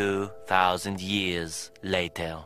2,000 years later.